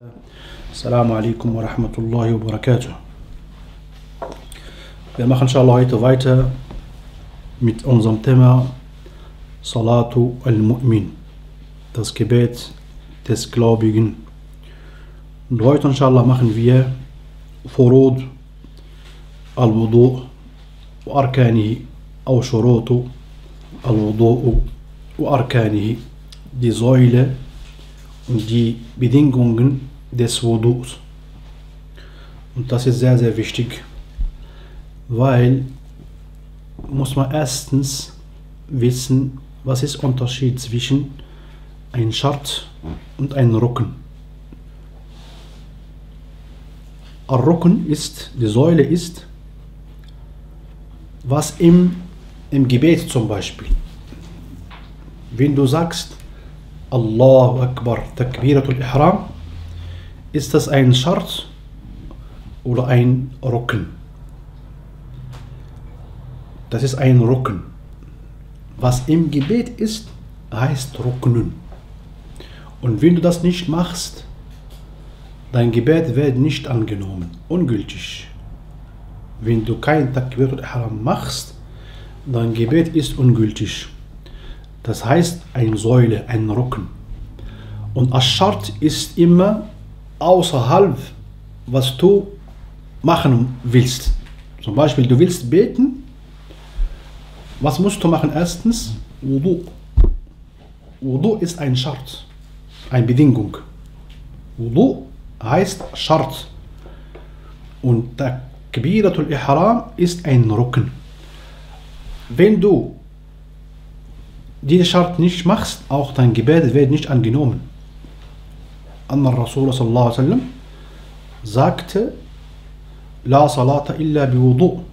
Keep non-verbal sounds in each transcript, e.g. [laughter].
Alaikum wa rahmatullahi wa barakatuh. Wir machen inshallah heute weiter mit unserem Thema Salatu al-Mu'min, das Gebet des Gläubigen. Und heute inshallah machen wir Furud al-Wudu wa Arkanihi au Shurutu al-Wudu wa Arkanihi, die Säule und die Bedingungen des Wudus. Und das ist sehr, sehr wichtig, weil muss man erstens wissen, was ist der Unterschied zwischen ein Schart und ein Rücken. Ein Rücken ist, die Säule ist, was im, im Gebet zum Beispiel, wenn du sagst, Allahu Akbar, Takbiratul Ihram, ist das ein Schart oder ein Rücken? Das ist ein Rücken. Was im Gebet ist, heißt Ruknun. Und wenn du das nicht machst, dein Gebet wird nicht angenommen, ungültig. Wenn du kein Takbir al-Ihram machst, dein Gebet ist ungültig. Das heißt eine Säule, ein Rücken. Und Aschart ist immer außerhalb, was du machen willst. Zum Beispiel, du willst beten. Was musst du machen? Erstens, Wudu. Wudu ist ein Schart, eine Bedingung. Wudu heißt Schart. Und Takbiratul Ihram ist ein Rücken. Wenn du diesen Schart nicht machst, auch dein Gebet wird nicht angenommen. Anna Rasul sallallahu alaihi wasallam sagte, La salata illa bi wudu.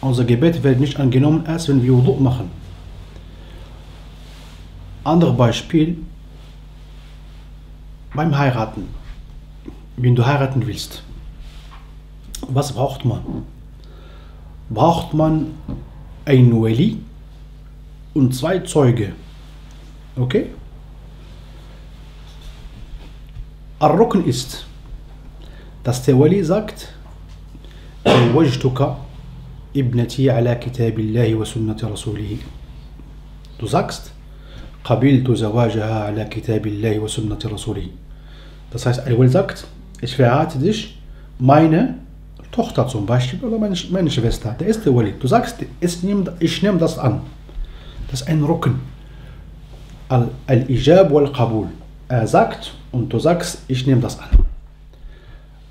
Unser Gebet wird nicht angenommen, erst wenn wir Wudu machen. Anderes Beispiel, beim Heiraten. Wenn du heiraten willst, was braucht man? Braucht man ein Wali und zwei Zeuge. Okay? Ar-Rukn ist, dass der Wali sagt, زوجتك ابنتي على كتاب الله وسنة رسوله. Du sagst, قبلت زواجها على كتاب الله وسنة رسوله. Das heißt, Wali sagt, ich verrate dich, meine Tochter zum Beispiel oder meine, meine Schwester, der ist der Wali. Du sagst, ich nehme, ich nehme das an. Das ist ein Rücken. Al-Ijab wal-Qabul. Er sagt und du sagst, ich nehme das an.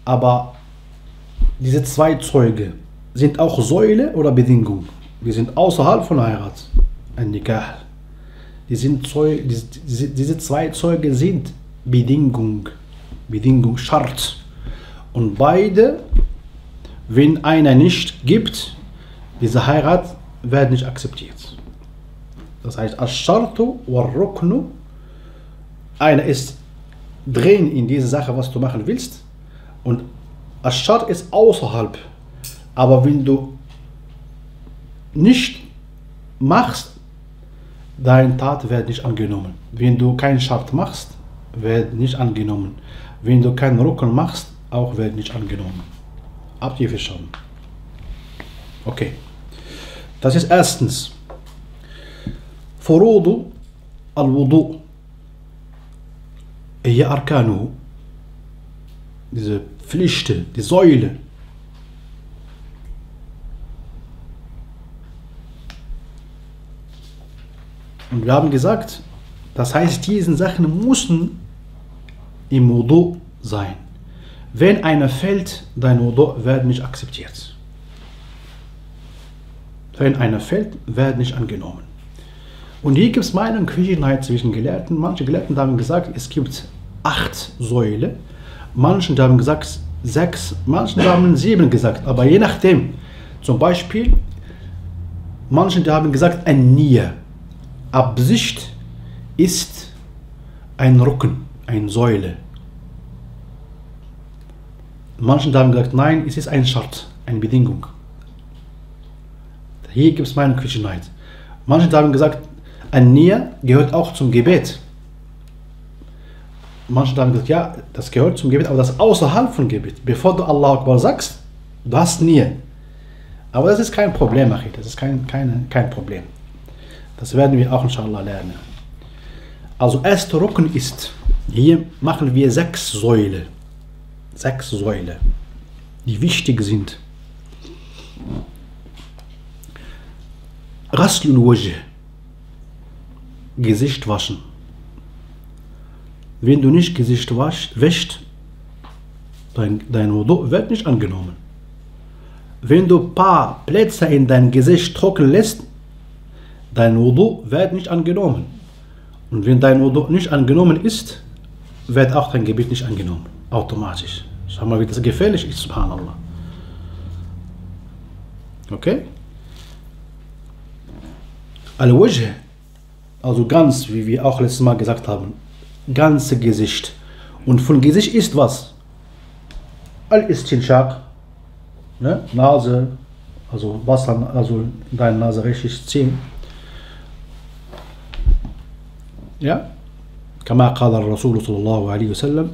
Aber diese zwei Zeuge sind auch Säule oder Bedingung. Die sind außerhalb von Heirat. Ein Nikah. Die sind Zeu diese, diese zwei Zeuge sind Bedingung. Bedingung, Schart. Und beide, wenn einer nicht gibt, diese Heirat wird nicht akzeptiert. Das heißt, Ash-Shartu wal-Ruknu, einer ist drin in diese Sache, was du machen willst. Und Aschad ist außerhalb. Aber wenn du nicht machst, deine Tat wird nicht angenommen. Wenn du keinen Schad machst, wird nicht angenommen. Wenn du keinen Rücken machst, auch wird nicht angenommen. Habt ihr verstanden? Okay. Das ist erstens. Furudu al-Wudu. Ehe Arkanu, diese Pflichte, die Säule, Und wir haben gesagt, das heißt, diese Sachen müssen im Modo sein. Wenn einer fällt, dein Modo wird nicht akzeptiert. Wenn einer fällt, wird nicht angenommen. Und hier gibt es Meinung, Verschiedenheit zwischen Gelehrten. Manche Gelehrten haben gesagt, es gibt acht Säulen. Manche haben gesagt sechs, manche haben sieben gesagt. Aber je nachdem. Zum Beispiel, manche haben gesagt, ein Nier. Absicht ist ein Rücken, eine Säule. Manche haben gesagt, nein, es ist ein Schart, eine Bedingung. Hier gibt es Meinungsverschiedenheit. Manche haben gesagt, ein Nier gehört auch zum Gebet. Manche haben gesagt, ja, das gehört zum Gebet, aber das außerhalb von Gebet. Bevor du Allah Akbar sagst, du hast nie. Aber das ist kein Problem, Achid. Das ist kein, keine, kein Problem. Das werden wir auch inshallah lernen. Also erster Rücken ist, hier machen wir sechs Säule. Sechs Säule, die wichtig sind. Raslul. Gesicht waschen. Wenn du nicht Gesicht wasch, wäscht, dein, dein Wudu wird nicht angenommen. Wenn du ein paar Plätze in dein Gesicht trocken lässt, dein Wudu wird nicht angenommen. Und wenn dein Wudu nicht angenommen ist, wird auch dein Gebet nicht angenommen. Automatisch. Schau mal, wie das gefährlich ist, subhanallah. Okay? Al-Wajh, also ganz, wie wir auch letztes Mal gesagt haben, ganze Gesicht. Und von Gesicht ist was? Al-Istinshaq, ne? Nase, also Wasser, also deine Nase richtig ziehen. Ja? كما قال الرسول صلى الله عليه وسلم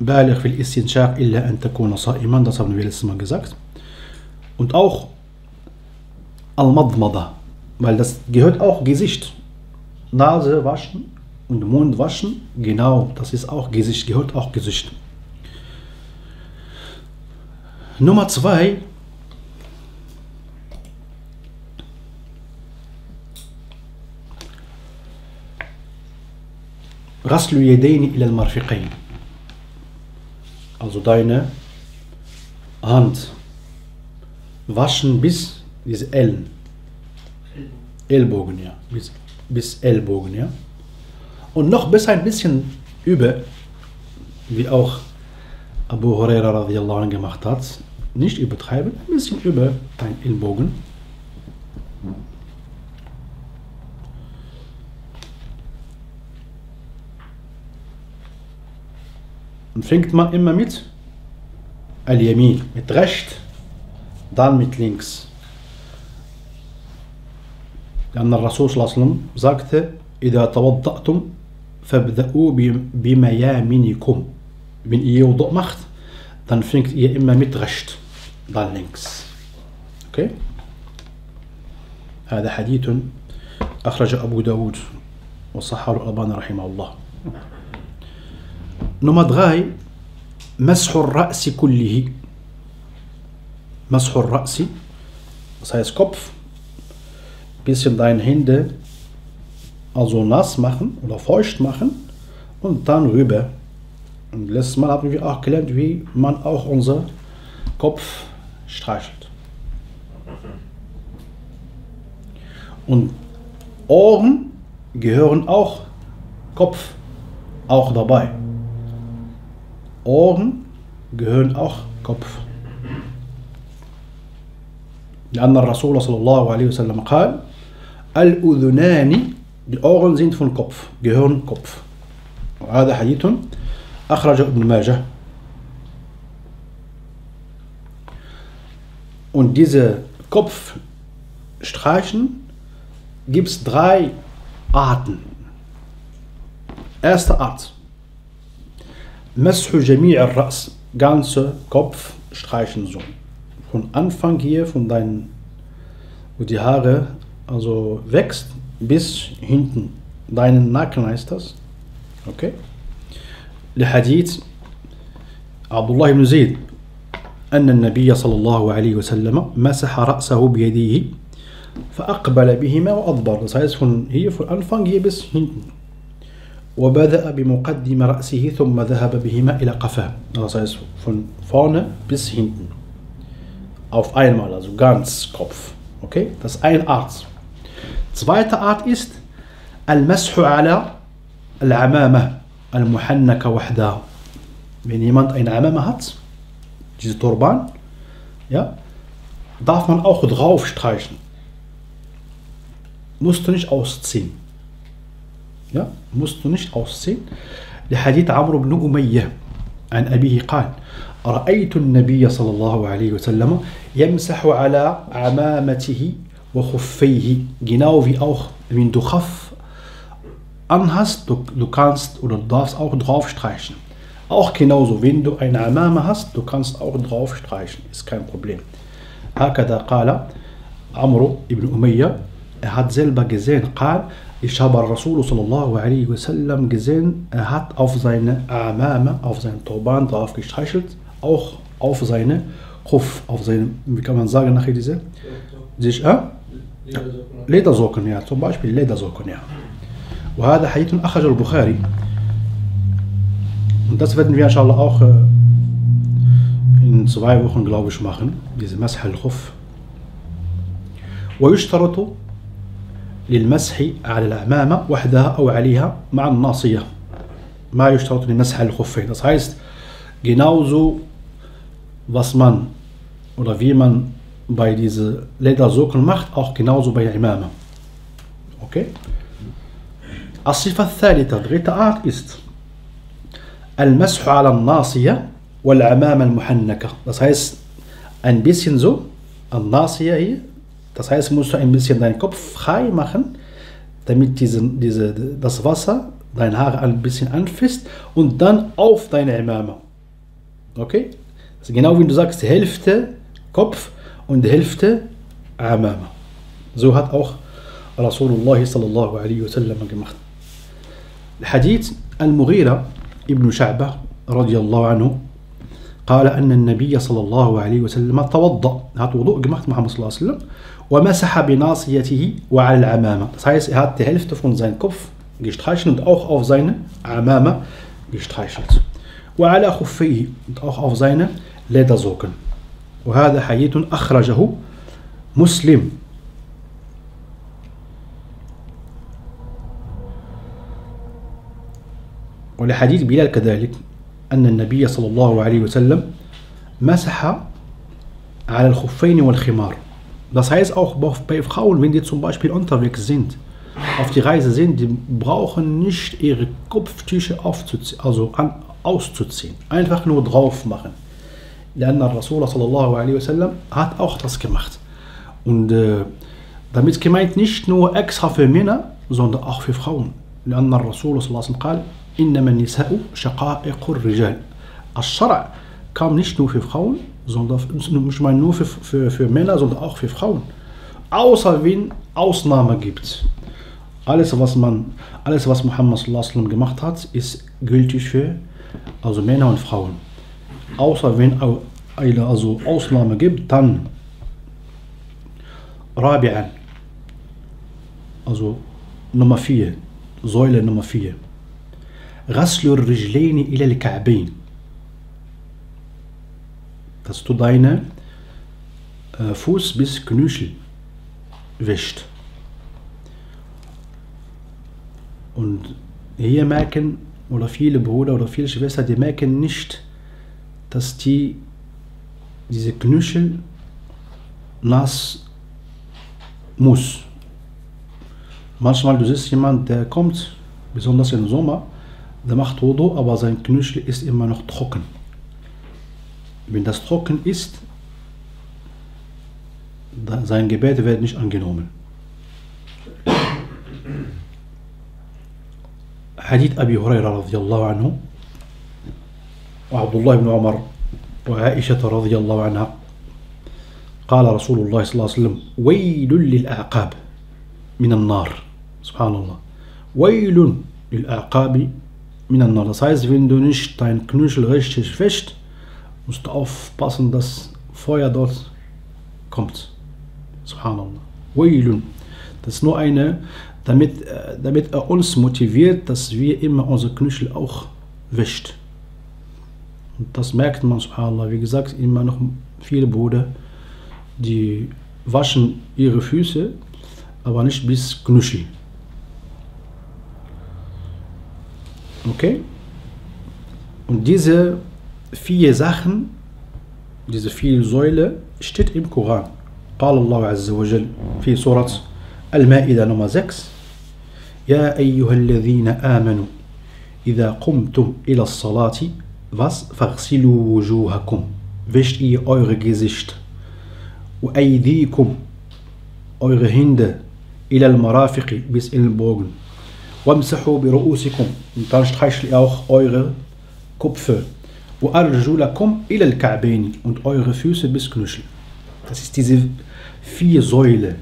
بالغ في الاستنشاق إلا أن تكون صائما das haben wir letztes Mal gesagt und auch Al-Madmada weil das gehört auch Gesicht Nase waschen und Mund waschen, genau, das ist auch Gesicht, gehört auch Gesicht. Nummer zwei. Raslu yedeini ila al-marfiqain. Also deine Hand waschen bis diese Ellen. Ellbogen, ja. Bis, bis Ellbogen, ja und noch besser ein bisschen über wie auch Abu Huraira radiallahu anh gemacht hat nicht übertreiben ein bisschen über dein Ellbogen Und fängt man immer mit Al-Yamin, mit rechts, dann mit links. لأن الرسول صلى الله عليه وسلم sagte إذا توضأتم فابدأوا بميامنكم. من اي وضع مخت؟ دان فينك يا اما متغشت دان لينكس أوكي هذا حديث أخرج أبو داود وصححه الألباني رحمه الله. نمط غاي مسح الرأس كله. مسح الرأس. سايس كوبف بيسن داين هنده also nass machen oder feucht machen und dann rüber. Und letztes Mal haben wir auch gelernt, wie man auch unser Kopf streichelt. Und Ohren gehören auch Kopf auch dabei. Ohren gehören auch Kopf. لأن الرسول صلى الله عليه وسلم قال الأذنان die Ohren sind von Kopf, gehören Kopf. وهذا حديث أخرجه ابن ماجه Und diese Kopf streichen gibt es drei Arten. Erste Art. Mashu Jami' al-Ras, ganze Kopf streichen so. Von Anfang hier, von deinen, wo die Haare also wächst, bis hinten. Deinen Nacken heißt das. Okay? لحديث عبد الله بن زيد أن النبي صلى الله عليه وسلم مسح رأسه بيديه فأقبل بهما وأدبر. Das heißt von hier, von Anfang hier bis hinten. وبدأ بمقدم رأسه ثم ذهب بهما إلى قفاه. Das heißt von vorne bis hinten. Auf einmal, also ganz Kopf. Okay? Das ist eine Art. Zweite Art ist المسح على العمامة المحنكة وحدها. Wenn jemand eine Amama hat, diese Turban, ja, darf man auch drauf streichen. Musst du nicht ausziehen. Ja, musst du nicht ausziehen. لحديث عمرو بن أمية عن أبيه قال رأيت النبي صلى الله عليه وسلم يمسح على عمامته genau wie auch wenn du Khaff anhast, du, du kannst oder du darfst auch drauf streichen. Auch genauso, wenn du eine Amame hast, du kannst auch drauf streichen, ist kein Problem. هكذا قال عمرو ibn Umayya, er hat selber gesehen, قال, ich habe Rasul sallallahu alaihi wasallam gesehen, er hat auf seine Amame, auf seinen Turban drauf gestreichelt, auch auf seine Khuf, auf seine, wie kann man sagen nachher diese? Sich, äh? ليدا زوكنيا توم باشبي ليدا زوكنيا وهذا حديث أخرجه البخاري. Und das werden wir inshallah auch äh, in zwei Wochen, glaube ich, machen, diese Masch al-Khuf. ويشترط للمسح على الأمامة وحدها أو عليها مع الناصية. ما يشترط للمسح على الخفين das heißt genauso was man oder wie man bei diese Ledersocken macht auch genauso bei der Imama okay الصفة الثالثة dritte Art ist المسح على الناصية والعمامة المحنكة das heißt ein bisschen so الناصية hier Das heißt, musst du ein bisschen deinen Kopf frei machen, damit diese, diese, das Wasser dein Haar ein bisschen anfasst und dann auf deine Imama. Okay? Also genau wie du sagst, die Hälfte Kopf und Hälfte Amama. So hat auch Rasulullah sallallahu alaihi wasallam gemacht. الحديث المغيرة ابن شعبة رضي الله عنه قال أن النبي صلى الله عليه وسلم توضأ hat وضوء gemacht Muhammad صلى الله عليه وسلم ومسح بناصيته وعلى العمامة das heißt er hat die Hälfte von seinem Kopf gestreichelt und auch auf seine Amama gestreichelt وعلى خفيه und auch auf seine Ledersocken وهذا حديث أخرجه مسلم ولحديث بلال كذلك أن النبي صلى الله عليه وسلم مسح على الخفين والخمار Das heißt auch bei Frauen, wenn die zum Beispiel unterwegs sind, auf die Reise sind, die brauchen nicht ihre Kopftücher aufzuziehen, also an, auszuziehen. Einfach nur drauf machen. Denn Rasulullah sallallahu alaihi wasallam hat auch das gemacht. Und äh, damit gemeint nicht nur extra für Männer, sondern auch für Frauen. لأن الرسول صلى الله عليه وسلم قال إنما النساء شقائق الرجال الشرع kam nicht nur für Frauen, sondern ich meine nur für, für, für Männer, sondern auch für Frauen. Außer wenn Ausnahme gibt. Alles, was man, alles, was Muhammad sallam, gemacht hat, ist gültig für also Männer und Frauen. Außer wenn eine also Ausnahme gibt, dann Rabi'an, also Nummer 4, Säule Nummer 4. غسل الرجلين إلى الكعبين dass du deine äh, Fuß bis Knöchel wäscht. Und hier merken, oder viele Brüder oder viele Schwestern, die merken nicht, dass die diese Knöchel nass muss. Manchmal du siehst jemand, der kommt, besonders im Sommer, der macht Rodo, aber sein Knöchel ist immer noch trocken. Wenn das trocken ist, dann sein Gebet wird nicht angenommen. Hadith Abi Huraira radiallahu anhu وعبد الله بن عمر وعائشة رضي الله عنها قال رسول الله صلى الله عليه وسلم ويل للأعقاب من النار سبحان الله ويل للأعقاب من النار Das heißt, wenn du nicht dein Knöchel richtig fest, musst du aufpassen, dass Feuer dort kommt. Subhanallah. Wailun. Das ist nur eine, damit, damit er uns motiviert, dass wir immer unsere Knöchel auch wäscht. Und das merkt man, subhanallah. Wie gesagt, immer noch viele Brüder, die waschen ihre Füße, aber nicht bis Knöchel. Okay? Und diese vier Sachen, diese vier Säule, steht im Koran. قال الله عز وجل في سورة المائدة نمبر 6 يا أيها الذين آمنوا إذا قمتم إلى الصلاة was فاغسلوا وجوهكم wischt ihr eure Gesicht وأيديكم eure Hände إلى المرافق bis in den Bogen وامسحوا برؤوسكم und dann streichelt ihr auch eure Köpfe وأرجلكم إلى الكعبين und eure Füße bis Knöchel das ist diese vier Säule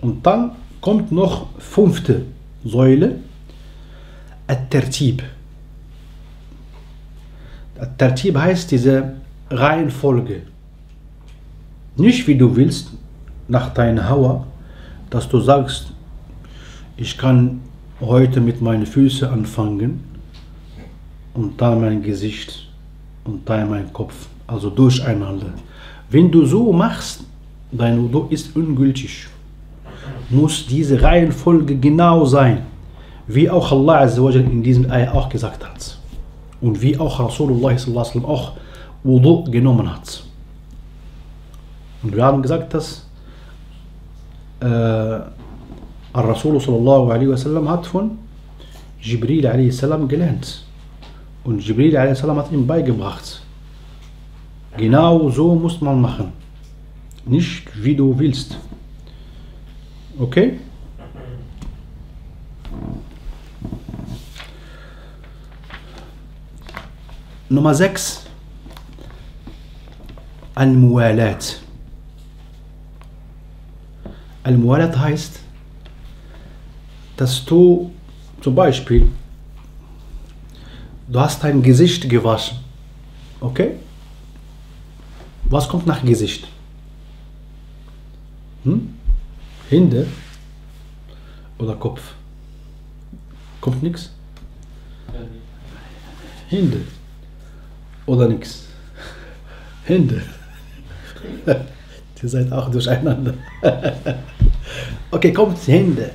und dann kommt noch fünfte Säule الترتيب Tartib heißt diese Reihenfolge. Nicht wie du willst, nach deiner Hauer, dass du sagst, ich kann heute mit meinen Füßen anfangen und dann mein Gesicht und dann mein Kopf, also durcheinander. Wenn du so machst, dein Udo ist ungültig. Muss diese Reihenfolge genau sein, wie auch Allah in diesem Ei auch gesagt hat. Und wie auch Rasulullah auch Wudu genommen hat. Und wir haben gesagt, dass äh, Rasul sallallahu alaihi wasallam hat von Jibril alaihi salam gelernt. Und Jibril alaihi salam hat ihm beigebracht. Genau so muss man machen. Nicht wie du willst. Okay? Nummer 6. Al-Muwalat. Al-Muwalat heißt, dass du zum Beispiel, du hast dein Gesicht gewaschen. Okay? Was kommt nach Gesicht? Hm? Hände oder Kopf? Kommt nichts? Hände oder nichts? Hände. Ihr seid auch durcheinander. okay, kommt Hände.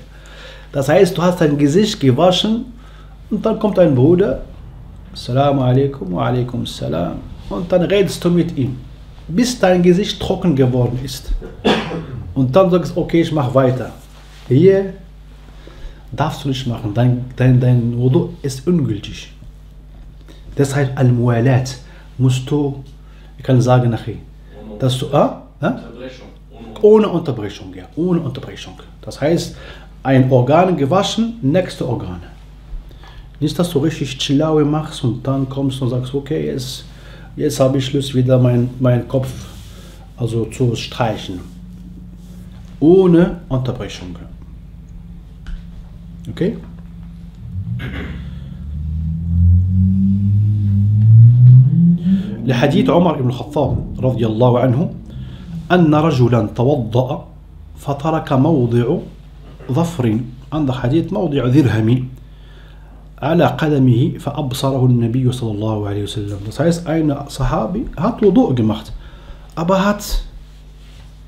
Das heißt, du hast dein Gesicht gewaschen und dann kommt ein Bruder, Assalamu alaikum wa alaikum salam, und dann redest du mit ihm, bis dein Gesicht trocken geworden ist. Und dann sagst du, okay, ich mache weiter. Hier darfst du nicht machen, dein, dein, dein Wudu ist ungültig. Deshalb Al-Mualat musst du, ich kann sagen nachher, dass du, ah, ah? ohne Unterbrechung, ja, ohne Unterbrechung. Das heißt, ein Organ gewaschen, nächste Organ. Nicht, dass du richtig Chillawe machst und dann kommst und sagst, okay, jetzt, jetzt habe ich Lust, wieder meinen mein Kopf also zu streichen. Ohne Unterbrechung. Okay? لحديث عمر بن الخطاب رضي الله عنه أن رجلا توضأ فترك موضع ظفر عند حديث موضع ذرهم على قدمه فأبصره النبي صلى الله عليه وسلم. صحيح أن صحابي? هات وضوء جمعت. أبا هات.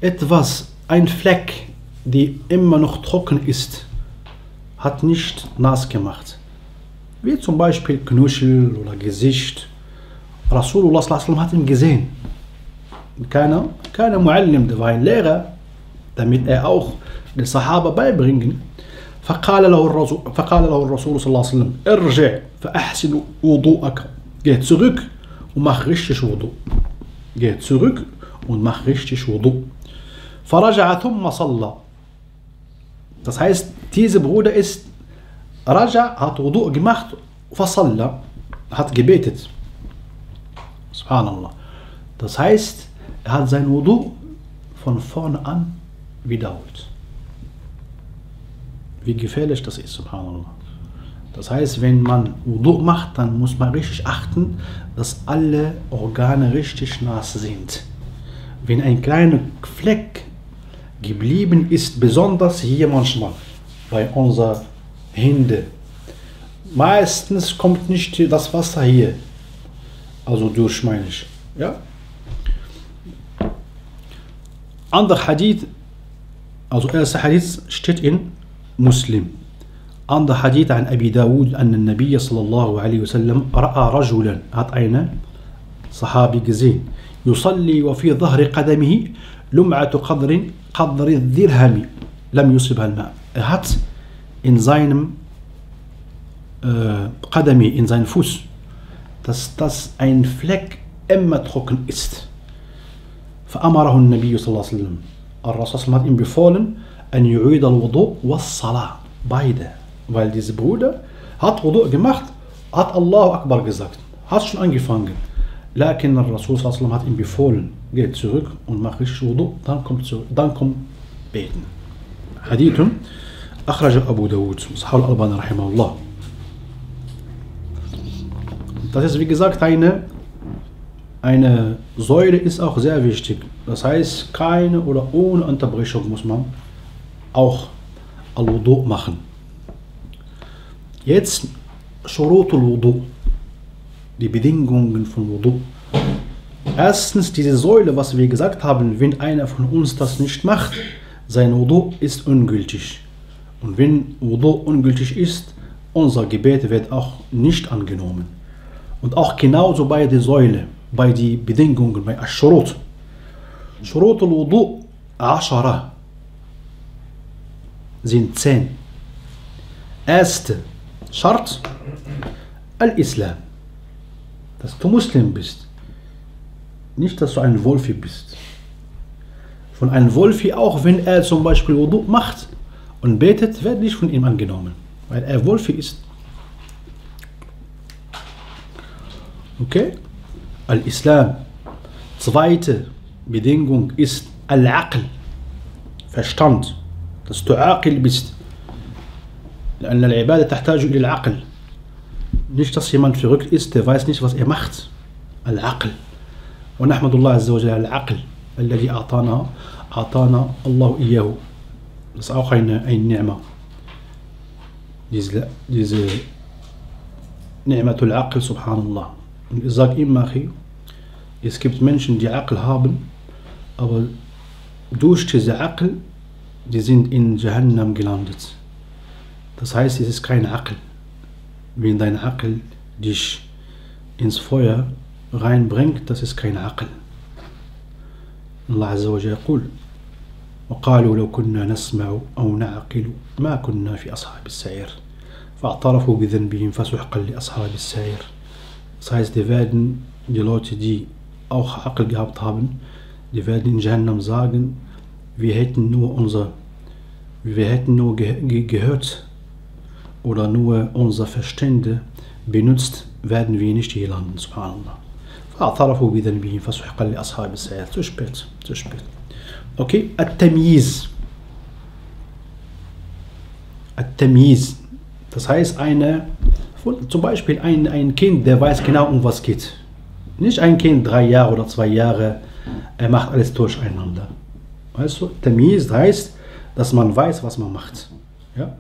اتفاس أين فلك دي إما نخ تخوكن إست هات نشت ناس جمعت wie zum Beispiel Knuschel oder Gesicht. رسول الله صلى الله عليه وسلم جزين كان كان معلم ديفاين ليغا دميت اي اوخ للصحابه باي برينجن فقال له الرسول فقال له الرسول صلى الله عليه وسلم ارجع فاحسن وضوءك جيت سوغك وما خرجتش وضوء جيت سوغك وما خرجتش وضوء فرجع ثم صلى Das heißt, dieser Bruder ist Raja hat Wudu gemacht, فصلى hat gebetet. Subhanallah das heißt er hat sein Wudu von vorne an wiederholt wie gefährlich das ist, subhanallah. Das heißt, wenn man Wudu macht, dann muss man richtig achten, dass alle Organe richtig nass sind. Wenn ein kleiner Fleck geblieben ist, besonders hier manchmal bei unseren Händen, meistens kommt nicht das Wasser hier, also durch meine ich. Ja? Ander Hadith, also erster Hadith steht in Muslim. Ander Hadith an Abi Dawud, an den Nabi sallallahu alaihi wasallam, ra'a rajulan, hat eine Sahabi gesehen. يصلي وفي ظهر قدمه لمعة قدر قدر الدرهم لم يصبها الماء. Er hat in seinem äh, Qadami, in seinem Fuß dass das ein Fleck immer trocken ist. فأمره النبي صلى الله عليه وسلم الرسول صلى الله عليه وسلم befohlen أن يعيد الوضوء والصلاة beide Weil dieser Bruder hat Wudu gemacht, hat Allahu Akbar gesagt, hat schon angefangen. Lakin Rasul sallam hat ihm befohlen, geht zurück und macht richtig Wudu, dann kommt zurück, dann kommt beten. Hadith أخرج أبو داود صحاب الألباني رحمه الله Das ist wie gesagt eine, eine Säule ist auch sehr wichtig. Das heißt, keine oder ohne Unterbrechung muss man auch Al-Wudu machen. Jetzt Shurutul Wudu, die Bedingungen von Wudu. Erstens diese Säule, was wir gesagt haben, wenn einer von uns das nicht macht, sein Wudu ist ungültig. Und wenn Wudu ungültig ist, unser Gebet wird auch nicht angenommen. Und auch genauso bei der Säule, bei den Bedingungen, bei Ash-Shurut. Shurut al-Wudu, Ashara, sind zehn. Erste Schart, Al-Islam. Dass du Muslim bist. Nicht, dass du ein Wolfi bist. Von einem Wolfi, auch wenn er zum Beispiel Wudu macht und betet, wird nicht von ihm angenommen. Weil er Wolfi ist. Okay? Al-Islam. Zweite Bedingung ist Al-Aql. Verstand. Dass du Aqil bist. لأن العبادة تحتاج إلى العقل. Nicht, dass jemand verrückt ist, der weiß nicht, was er macht. Al-Aql. ونحمد الله عز وجل على العقل الذي أعطانا أعطانا الله إياه. Das ist auch eine, eine Ni'ma. Diese, diese Ni'matul Aql, subhanallah. Ich sage immer, es gibt Menschen, die Aql haben, aber durch diese Aql, die sind in Jahannam gelandet. Das heißt, es ist kein Aql. Wenn dein Aql dich ins Feuer reinbringt, das ist kein Aql. Azza wa Jalla يقول وقالوا لو كنا نسمع أو نعقل ما كنا في أصحاب السعير فاعترفوا بذنبهم فسحقا لأصحاب السعير Das heißt, die werden, die Leute, die auch Aql gehabt haben, die werden in Jahannam sagen, wir hätten nur unser, wir hätten nur ge ge gehört oder nur unser Verstände benutzt, werden wir nicht hier landen, subhanallah. فاعترفوا بذنبهم فسحقا لأصحاب السعير. Zu spät, zu spät. Okay, At-Tamyiz. At-Tamyiz. Das heißt, eine, zum Beispiel ein, ein Kind, der weiß genau, um was geht. Nicht ein Kind, drei Jahre oder zwei Jahre, er macht alles durcheinander. Weißt du, Tamyiz heißt, dass man weiß, was man macht. Ja?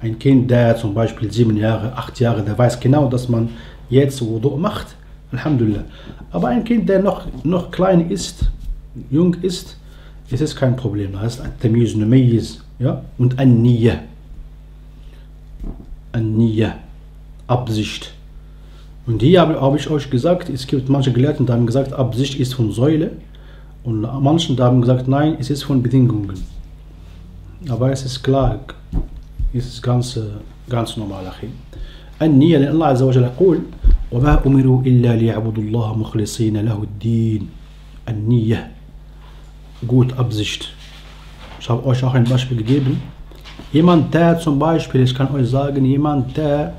Ein Kind, der zum Beispiel sieben Jahre, acht Jahre, der weiß genau, dass man jetzt Wudu macht. Alhamdulillah. Aber ein Kind, der noch, noch klein ist, jung ist, ist es kein Problem. Das heißt Tamyiz, Numayyiz ja? und An-Niyya. An-Niyya. Absicht. Und hier habe, habe ich euch gesagt, es gibt manche Gelehrten, die haben gesagt, Absicht ist von Säule. Und manche haben gesagt, nein, es ist von Bedingungen. Aber es ist klar, es ist ganz, ganz normal. النية لأن الله عز وجل يقول وما أمروا إلا ليعبدوا الله مخلصين له الدين النية gut Absicht. Ich habe euch auch ein Beispiel gegeben. Jemand, der zum Beispiel, ich kann euch sagen, jemand, der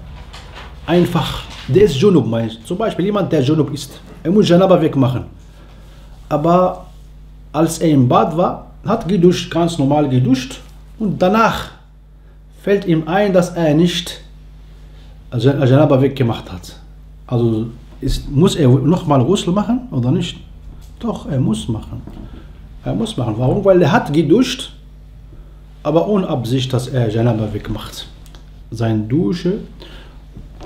einfach, der ist Junub, Zum Beispiel jemand, der Junub ist. Er muss Janaba wegmachen. Aber als er im Bad war, hat geduscht, ganz normal geduscht. Und danach fällt ihm ein, dass er nicht Janaba weggemacht hat. Also ist, muss er nochmal Ghusl machen oder nicht? Doch, er muss machen. Er muss machen. Warum? Weil er hat geduscht, aber ohne Absicht, dass er Janaba wegmacht. Seine Dusche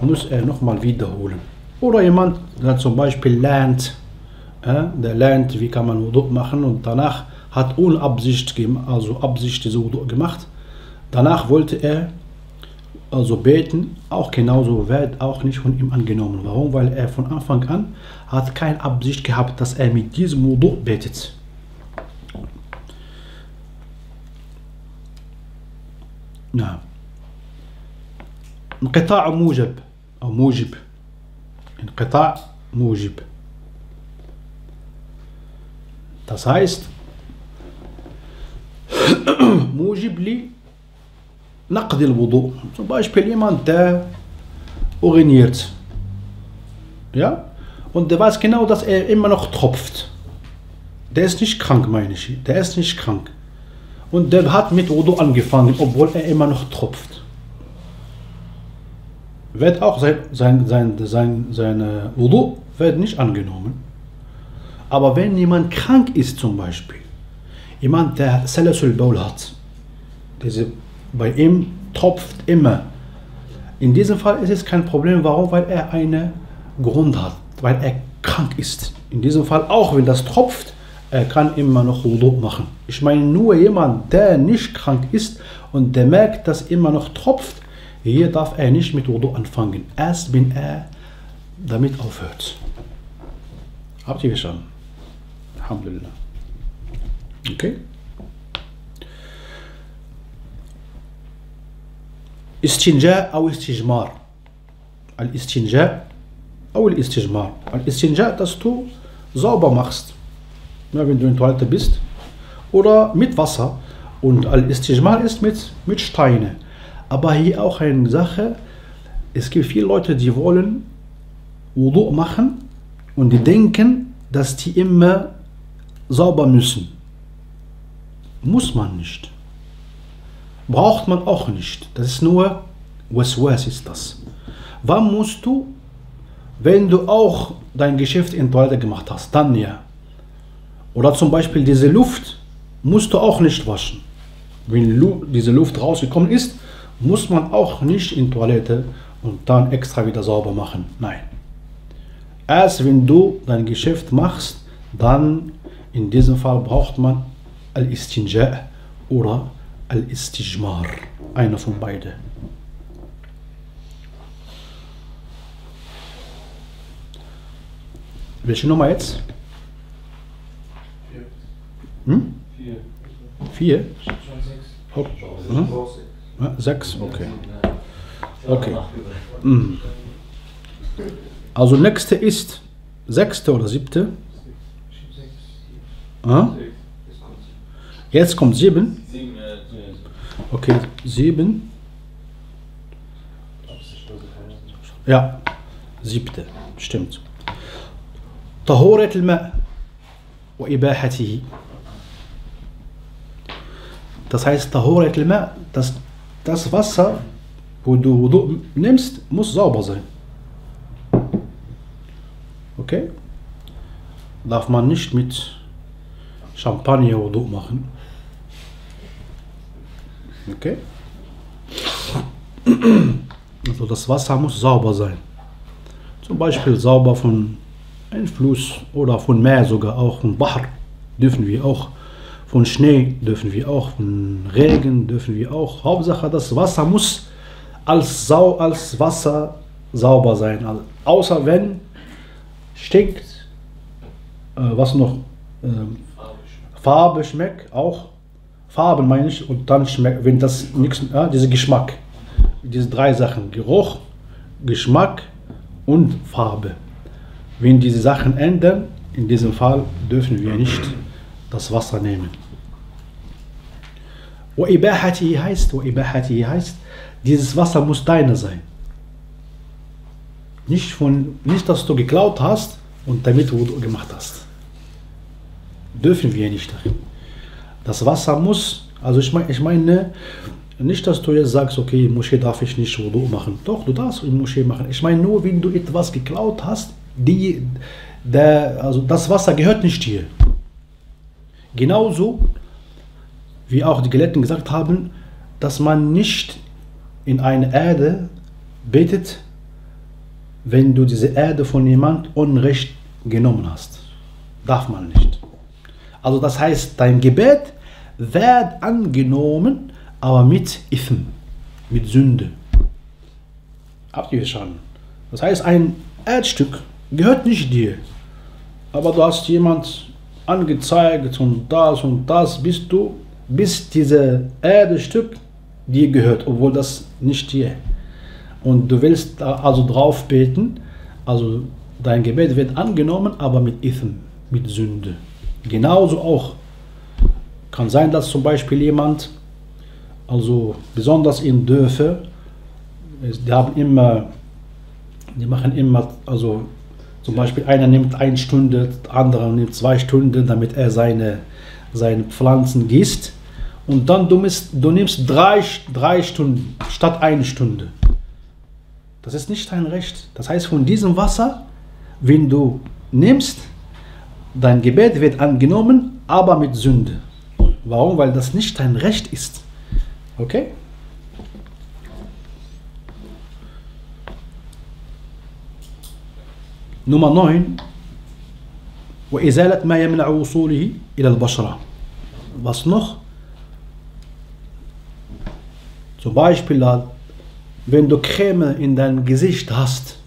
muss er nochmal wiederholen. Oder jemand, der zum Beispiel lernt, äh, der lernt, wie kann man Wudu machen und danach hat ohne Absicht, also Absicht diese Wudu gemacht. Danach wollte er also beten, auch genauso wird auch nicht von ihm angenommen. Warum? Weil er von Anfang an hat keine Absicht gehabt, dass er mit diesem Wudu betet. نعم انقطاع موجب أو موجب انقطاع موجب Das heißt, [coughs] موجب لي نقض الوضوء zum Beispiel jemand der uriniert ja und der weiß genau dass er immer noch tropft der ist nicht krank meine ich der ist nicht krank und der hat mit Wudu angefangen obwohl er immer noch tropft wird auch sein, sein, sein, sein, seine Wudu wird nicht angenommen aber wenn jemand krank ist zum Beispiel jemand der Salasul Baul hat diese, bei ihm tropft immer. In diesem Fall ist es kein Problem. Warum? Weil er einen Grund hat, weil er krank ist. In diesem Fall, auch wenn das tropft, er kann immer noch Wudu machen. Ich meine nur jemand, der nicht krank ist und der merkt, dass immer noch tropft, hier darf er nicht mit Wudu anfangen. Erst wenn er damit aufhört. Habt ihr verstanden? Alhamdulillah. Okay? استنجاء أو استجمار الاستنجاء أو الاستجمار الاستنجاء dass du sauber machst ja, wenn du in Toilette bist oder mit Wasser und al-Istijmar ist mit, mit Steine aber hier auch eine Sache es gibt viele Leute die wollen Wudu machen und die denken dass die immer sauber müssen muss man nicht braucht man auch nicht. Das ist nur Waswas ist das. Wann musst du, wenn du auch dein Geschäft in Toilette gemacht hast, dann ja. Oder zum Beispiel diese Luft musst du auch nicht waschen. Wenn diese Luft rausgekommen ist, muss man auch nicht in Toilette und dann extra wieder sauber machen. Nein. Erst wenn du dein Geschäft machst, dann in diesem Fall braucht man Al-Istinja oder Al-Istijmar. Einer von beiden. Welche Nummer jetzt? Hm? Vier. Vier? Schon sechs. Oh. Mhm. Ja, sechs, okay. Okay. Mhm. Also nächste ist sechste oder siebte. Schon sechs. Ah? Jetzt kommt sieben. Sieben, äh, Okay, sieben. Ja, siebte, stimmt. طهورة الماء وإباحته Das heißt, طهورة الماء, das, das Wasser, wo du Wudu nimmst, muss sauber sein. Okay? Darf man nicht mit Champagner Wudu machen. Okay? Also das Wasser muss sauber sein. Zum Beispiel sauber von einem Fluss oder von Meer sogar auch, von Bahr dürfen wir auch, von Schnee dürfen wir auch, von Regen dürfen wir auch. Hauptsache das Wasser muss als, Sau, als Wasser sauber sein. Also, außer wenn stinkt, äh, was noch, ähm, Farbe schmeckt auch. Farben meine ich und dann schmeckt, wenn das nichts, ja, dieser Geschmack. Diese drei Sachen, Geruch, Geschmack und Farbe. Wenn diese Sachen ändern, in diesem Fall dürfen wir nicht das Wasser nehmen. Ibahati heißt, Ibahati heißt, dieses Wasser muss deine sein. Nicht, von, nicht, dass du geklaut hast und damit wo du gemacht hast. Dürfen wir nicht. Das Wasser muss, also ich, mein, ich meine, nicht, dass du jetzt sagst, okay, Moschee darf ich nicht Wudu machen. Doch, du darfst in Moschee machen. Ich meine nur, wenn du etwas geklaut hast, die, der, also das Wasser gehört nicht dir. Genauso wie auch die Gelehrten gesagt haben, dass man nicht in eine Erde betet, wenn du diese Erde von jemand Unrecht genommen hast. Darf man nicht. Also das heißt, dein Gebet wird angenommen, aber mit Ithm, mit Sünde. Habt ihr verstanden? Das heißt, ein Erdstück gehört nicht dir, aber du hast jemand angezeigt und das und das, bis du, bis dieses Erdstück dir gehört, obwohl das nicht dir. Und du willst also drauf beten, also dein Gebet wird angenommen, aber mit Ithm, mit Sünde. Genauso auch kann sein, dass zum Beispiel jemand also besonders in Dörfer, die haben immer, die machen immer, also zum Beispiel einer nimmt eine Stunde, der andere nimmt zwei Stunden, damit er seine, seine Pflanzen gießt Und dann du, misst, du nimmst drei, drei Stunden statt eine Stunde. Das ist nicht dein Recht. Das heißt, von diesem Wasser, wenn du nimmst, dein Gebet wird angenommen, aber mit Sünde. Warum? Weil das nicht dein Recht ist. Okay? Nummer 9. وإزالة ما يمنع وصوله إلى البشرة. Was noch? Zum Beispiel, wenn du Creme in deinem Gesicht hast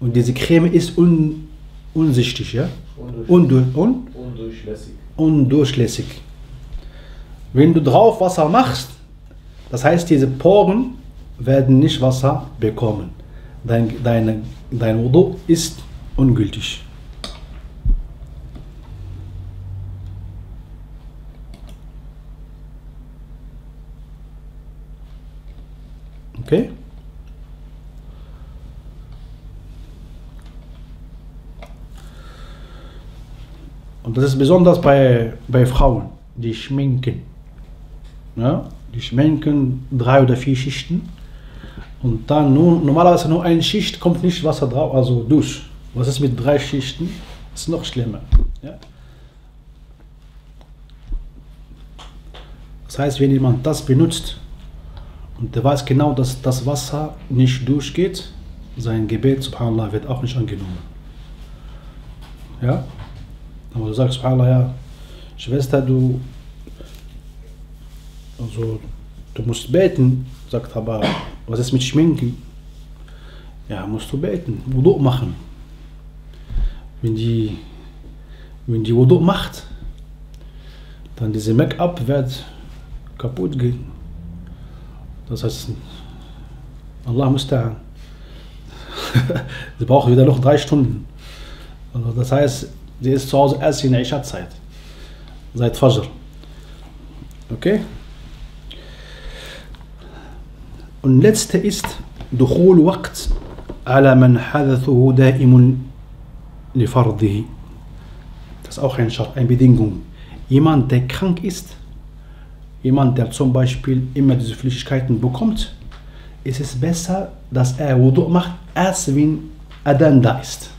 und diese Creme ist un, unsichtig, ja? Undur, un, Undurchlässig. undurchlässig. Wenn du drauf Wasser machst, das heißt, diese Poren werden nicht Wasser bekommen. Dein, deine, dein Wudu ist ungültig. Okay? Und das ist besonders bei, bei Frauen, die schminken. Ja? Die schminken drei oder vier Schichten. Und dann nur, normalerweise nur eine Schicht kommt nicht Wasser drauf, also durch. Was ist mit drei Schichten? Ist noch schlimmer. Ja? Das heißt, wenn jemand das benutzt und der weiß genau, dass das Wasser nicht durchgeht, sein Gebet, subhanallah, wird auch nicht angenommen. Ja? Aber du sagst, subhanallah, ja, Schwester, du, also, du musst beten, sagt aber, was ist mit Schminken? Ja, musst du beten, Wudu machen. Wenn die, wenn die Wudu macht, dann diese Make-up wird kaputt gehen. Das heißt, Allah musta'an. [laughs] Sie braucht wieder noch drei Stunden. Also das heißt, sie ist zu Hause erst in der Isha-Zeit. Seit Fajr. Okay? Und letzte ist دخول وقت على من حدثه دائم لفرضه. Das ist auch ein Schart, eine Bedingung. Jemand, der krank ist, jemand, der zum Beispiel immer diese Flüssigkeiten bekommt, ist es besser, dass er Wudu macht, erst wenn Adan da ist.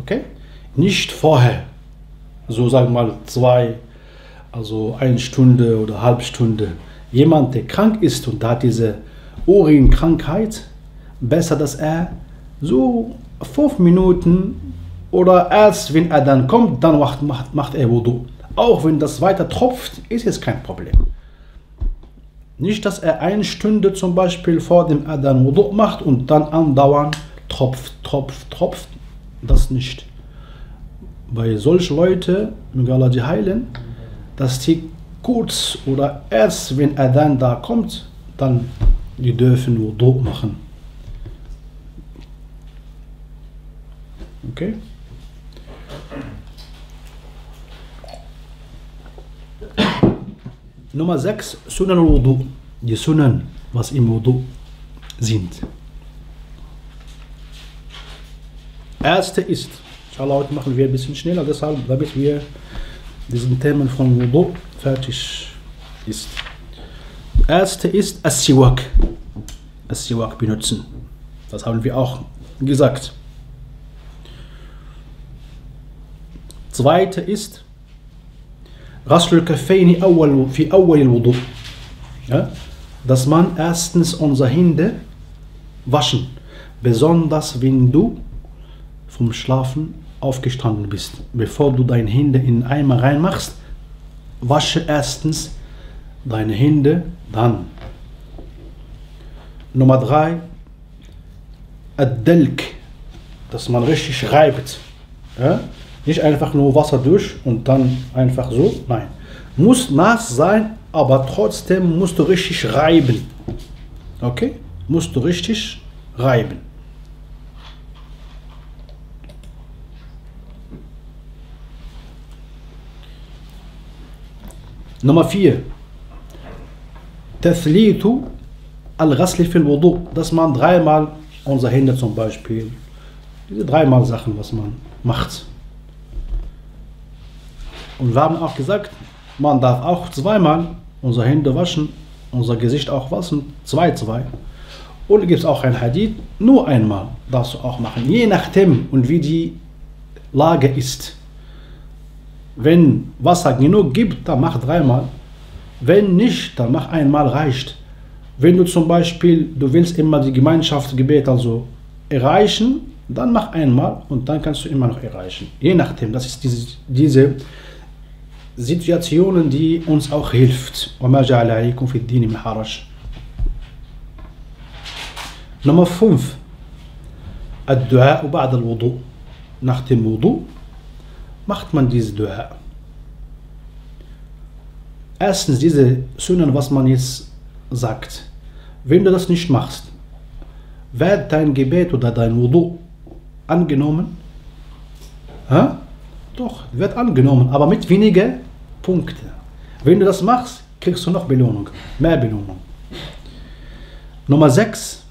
Okay? Nicht vorher. So sagen wir mal zwei, also eine Stunde oder eine halbe Stunde. Jemand, der krank ist und hat diese Urinkrankheit, besser, dass er so fünf Minuten oder erst wenn er dann kommt, dann macht, macht, macht er Wudu. Auch wenn das weiter tropft, ist es kein Problem. Nicht, dass er eine Stunde zum Beispiel vor dem Adan Wudu macht und dann andauernd tropft, tropft, tropft. Das nicht. Weil solche Leute, möge die heilen, dass die kurz oder erst wenn Adan da kommt, dann die dürfen Wudu machen. Okay? Nummer 6, Sunan al-Wudu. Die Sunan, was im Wudu sind. Erste ist, inshallah, heute machen wir ein bisschen schneller, deshalb, damit wir diesen Themen von Wudu fertig ist. Erste ist As-Siwak. As-Siwak benutzen. Das haben wir auch gesagt. Zweite ist غسل الكفين أول في أول الوضوء. Ja? Dass man erstens unsere Hände waschen, besonders wenn du vom Schlafen aufgestanden bist. Bevor du deine Hände in den Eimer reinmachst, wasche erstens deine Hände, dann. Nummer drei, Ad-Dalk, dass man richtig reibt. Ja? Nicht einfach nur Wasser durch und dann einfach so. Nein. Muss nass sein, aber trotzdem musst du richtig reiben. Okay? Musst du richtig reiben. Nummer 4. Tathlitu al-Rasli fil wudu. Dass man dreimal unsere Hände zum Beispiel, diese dreimal Sachen, was man macht und wir haben auch gesagt man darf auch zweimal unsere Hände waschen unser Gesicht auch waschen zwei zwei und gibt es auch ein Hadith nur einmal darfst du auch machen je nachdem und wie die Lage ist wenn Wasser genug gibt dann mach dreimal wenn nicht, dann mach einmal reicht. Wenn du zum Beispiel, du willst immer die Gemeinschaftsgebet also erreichen, dann mach einmal und dann kannst du immer noch erreichen. Je nachdem, das ist diese, diese Situationen, die uns auch hilft. وَمَا جَعَلَ عَلَيْكُمْ فِي الدِّينِ مِنْ حَرَجٍ Nummer 5. الدعاء بعد الوضوء. Nach dem Wudu macht man diese Dua. Erstens diese Sünden, was man jetzt sagt. Wenn du das nicht machst, wird dein Gebet oder dein Wudu angenommen? Hä? Doch, wird angenommen, aber mit weniger Punkten. Wenn du das machst, kriegst du noch Belohnung, mehr Belohnung. Nummer 6,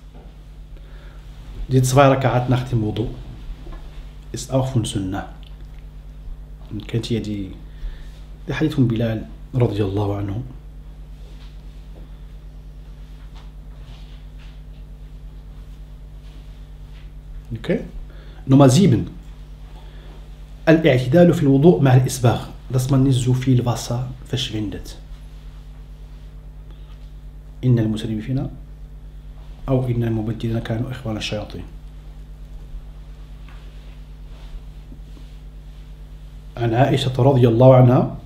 die zwei Rakat nach dem Wudu, ist auch von Sunnah. Und kennt ihr die, die Hadith von Bilal, radiallahu anhu. Okay? Nummer 7. الاعتدال في الوضوء مع الإصباغ لصما نزو في الباصة فاش بندت إن المسلمين أو إن المبدلين كانوا إخوان الشياطين. عن عائشة رضي الله عنها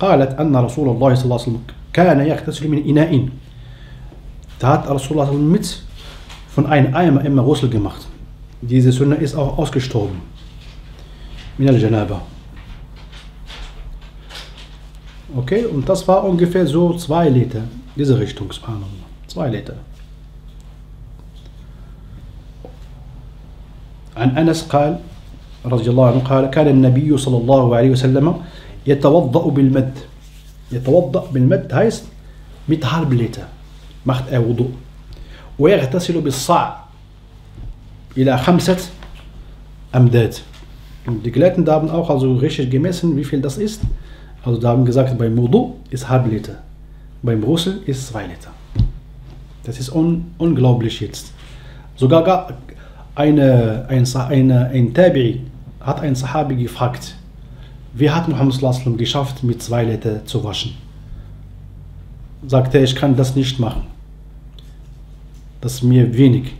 قالت أن رسول الله صلى الله عليه وسلم كان يغتسل من إناء. تات رسول الله صلى الله عليه وسلم mit von einem Eimer غسل Rüssel gemacht. Diese Sünde ist auch ausgestorben. من الجنابة. أوكي و das war ungefähr so 2 Liter. Diese Richtung سبحان الله 2 Liter. عن أنس قال رضي الله عنه قال كان النبي صلى الله عليه وسلم يتوضأ بالمد. يتوضأ بالمد heißt mit halb Liter macht er wudu ويغتسل بالصاع إلى خمسة أمداد. Und die Gelehrten haben auch also richtig gemessen wie viel das ist also da haben gesagt beim Wudu ist halb Liter beim Russel ist zwei Liter das ist un unglaublich jetzt sogar gar eine, ein, eine, ein Tabi'i hat ein Sahabi gefragt wie hat Muhammad geschafft, mit zwei Liter zu waschen? Sagte er, ich kann das nicht machen. Das ist mir wenig.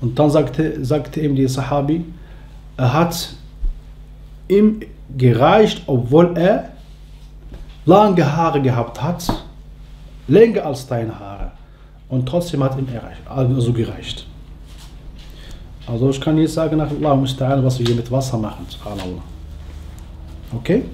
Und dann sagte, sagte ihm die Sahabi, er hat ihm gereicht, obwohl er lange Haare gehabt hat, länger als deine Haare. Und trotzdem hat ihm erreicht, also gereicht. Also ich kann jetzt sagen, nach Allah was wir hier mit Wasser machen. Subhanallah. Okay?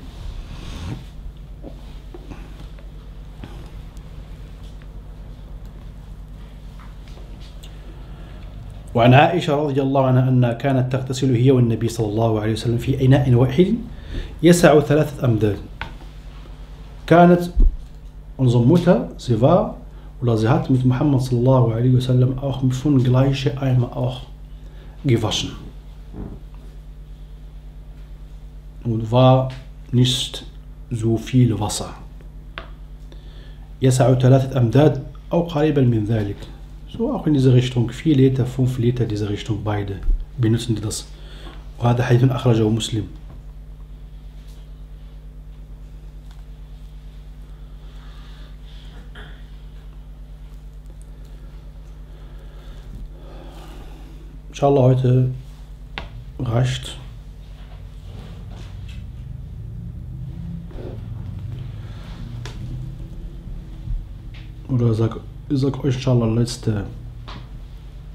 وعن عائشة رضي الله عنها أنها كانت تغتسل هي والنبي صلى الله عليه وسلم في إناء واحد يسع ثلاثة أمداد. كانت أنظمتها سيفا ولا زهات مت محمد صلى الله عليه وسلم أوخ مفون جلايش أيما أوخ جيفاشن ودفا نشت زو في الوصع يسع ثلاثة أمداد أو قريبا من ذلك. So auch in diese Richtung, 4 Liter, 5 Liter, diese Richtung, beide benutzen die das. وهذا حديث أخرجه مسلم. Inshallah heute reicht oder sag, اذا إن شاء الله لست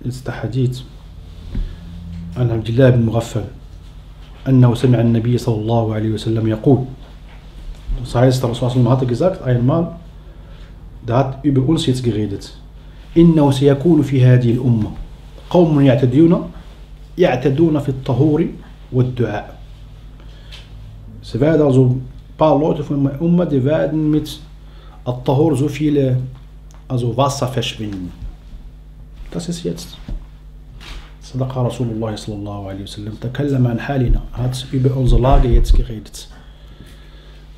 لست حديث. عن عبد الله بن مغفل أنه سمع النبي صلى الله عليه وسلم يقول صحيح ترى صلى الله عليه وسلم اين مال دات über uns jetzt geredet إنه سيكون في هذه الأمة. قوم يعتدون يعتدون في الطهور والدعاء. سفاد ازو بار لوت في امه دي فاد مت الطهور زو في also Wasser verschwinden. Das ist jetzt. صدق رسول الله صلى الله عليه وسلم تكلم عن حالنا hat über unsere Lage jetzt geredet.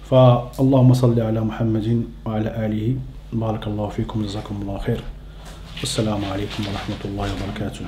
فاللهم صل على محمد وعلى آله بارك الله فيكم جزاكم الله خير والسلام عليكم ورحمة الله وبركاته